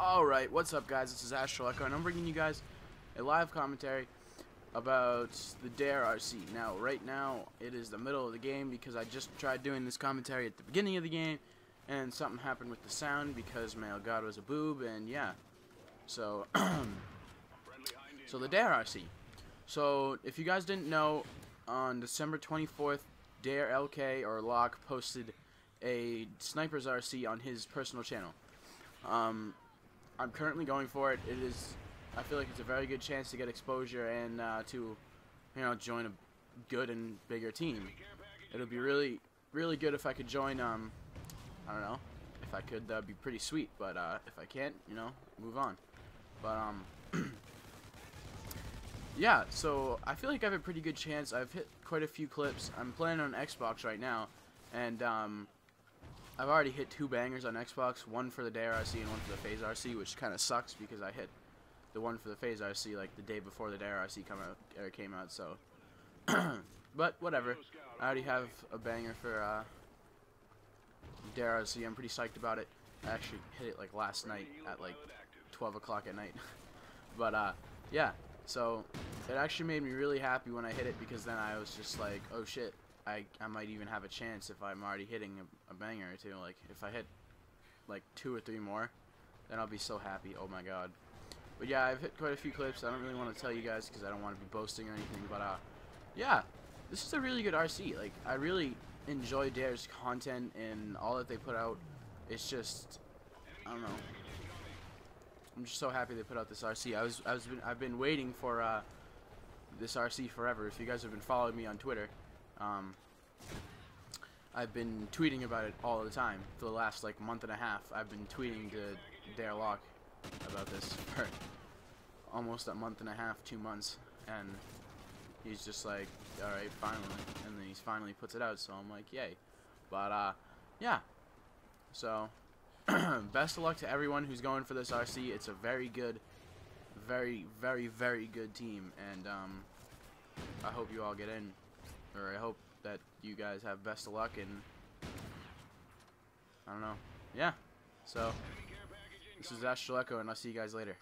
Alright, what's up guys? This is Astral Echo and I'm bringing you guys a live commentary about the Dare RC. Now, right now, it is the middle of the game because I just tried doing this commentary at the beginning of the game and something happened with the sound because my God was a boob and yeah. So, so the Dare RC. So, if you guys didn't know, on December 24th, Dare LK or Locke posted a Snipers RC on his personal channel. Um, I'm currently going for it. It is, I feel like it's a very good chance to get exposure and uh, to, you know, join a good and bigger team. It'll be really, really good if I could join. Um, I don't know. If I could, that'd be pretty sweet. But uh, if I can't, you know, move on. But um, yeah. So I feel like I have a pretty good chance. I've hit quite a few clips. I'm playing on Xbox right now, and um, I've already hit two bangers on Xbox, one for the Dare RC and one for the Phase RC, which kind of sucks because I hit the one for the Phase RC like the day before the Dare RC come out or came out. So, but whatever. I already have a banger for uh, Dare RC. I'm pretty psyched about it. I actually hit it like last night at like 12 o'clock at night. but uh, yeah. So it actually made me really happy when I hit it because then I was just like, oh shit, I, I might even have a chance if I'm already hitting a, a banger or two. Like, if I hit, like, two or three more, then I'll be so happy. Oh, my God. But, yeah, I've hit quite a few clips. I don't really want to tell you guys because I don't want to be boasting or anything. But, uh, yeah, this is a really good RC. Like, I really enjoy Dare's content and all that they put out. It's just, I don't know. I'm just so happy they put out this RC. I was, I was, been, I've been waiting for, uh, this RC forever. If you guys have been following me on Twitter, um, I've been tweeting about it all the time for the last like month and a half. I've been tweeting to Dare Locke about this for almost a month and a half, two months, and he's just like, all right, finally, and then he finally puts it out. So I'm like, yay! But uh, yeah. So best of luck to everyone who's going for this RC. It's a very good, very, very, very good team, and um, I hope you all get in or I hope that you guys have best of luck and I don't know. Yeah. So this is Echo and I'll see you guys later.